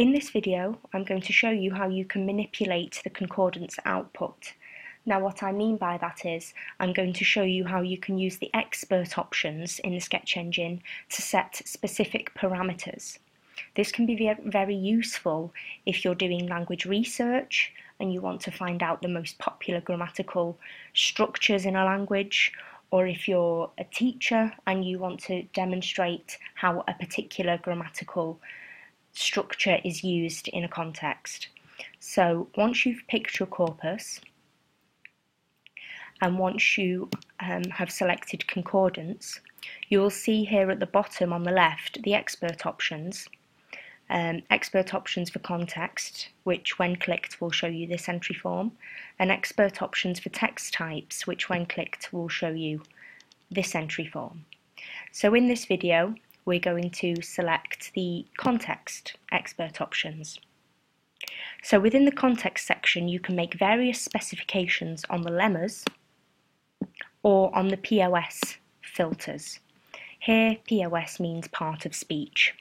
In this video, I'm going to show you how you can manipulate the concordance output. Now what I mean by that is, I'm going to show you how you can use the expert options in the Sketch Engine to set specific parameters. This can be very useful if you're doing language research and you want to find out the most popular grammatical structures in a language, or if you're a teacher and you want to demonstrate how a particular grammatical structure is used in a context. So once you've picked your corpus, and once you um, have selected concordance, you will see here at the bottom on the left the expert options. Um, expert options for context, which when clicked will show you this entry form, and expert options for text types, which when clicked will show you this entry form. So in this video, we're going to select the context expert options. So within the context section, you can make various specifications on the lemmas or on the POS filters. Here, POS means part of speech.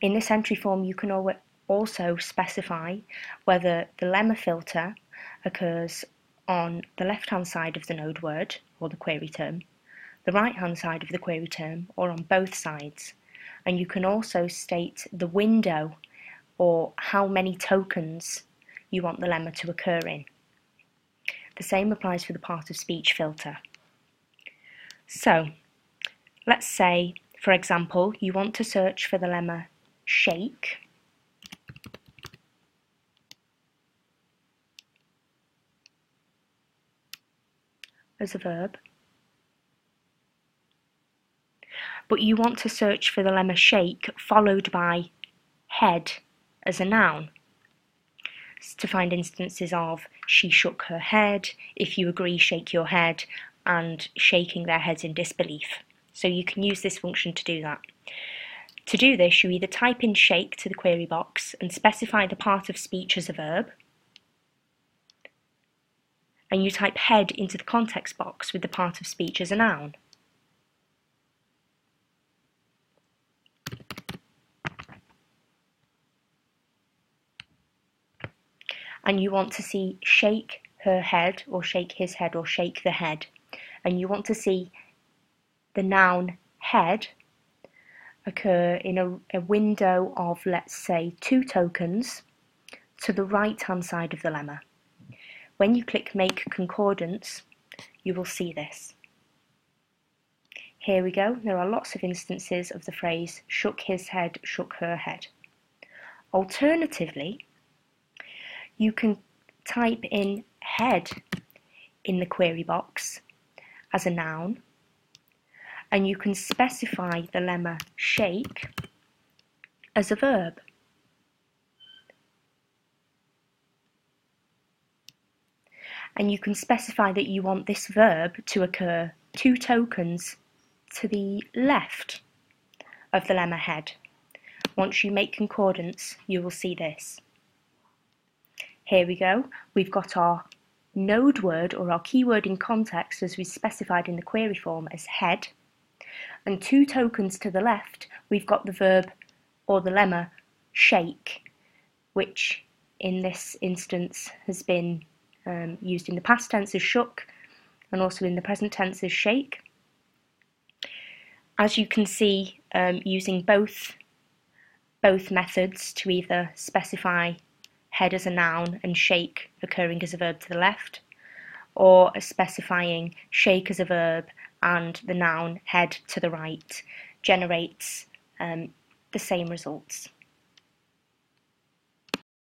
In this entry form, you can also specify whether the lemma filter occurs on the left-hand side of the node word or the query term, the right-hand side of the query term, or on both sides. And you can also state the window or how many tokens you want the lemma to occur in. The same applies for the part of speech filter. So, let's say, for example, you want to search for the lemma shake as a verb. But you want to search for the lemma shake followed by head as a noun to find instances of she shook her head, if you agree shake your head, and shaking their heads in disbelief. So you can use this function to do that. To do this, you either type in shake to the query box and specify the part of speech as a verb, and you type head into the context box with the part of speech as a noun. And you want to see shake her head or shake his head or shake the head. And you want to see the noun head occur in a, a window of, let's say, two tokens to the right hand side of the lemma. When you click Make Concordance, you will see this. Here we go, there are lots of instances of the phrase shook his head, shook her head. Alternatively, you can type in head in the query box as a noun and you can specify the lemma shake as a verb. and you can specify that you want this verb to occur two tokens to the left of the lemma head. Once you make concordance, you will see this. Here we go. We've got our node word or our keyword in context as we specified in the query form as head. And two tokens to the left, we've got the verb or the lemma shake, which in this instance has been um, used in the past tense as shook and also in the present tense as shake. As you can see, um, using both, both methods to either specify head as a noun and shake occurring as a verb to the left, or specifying shake as a verb and the noun head to the right generates um, the same results.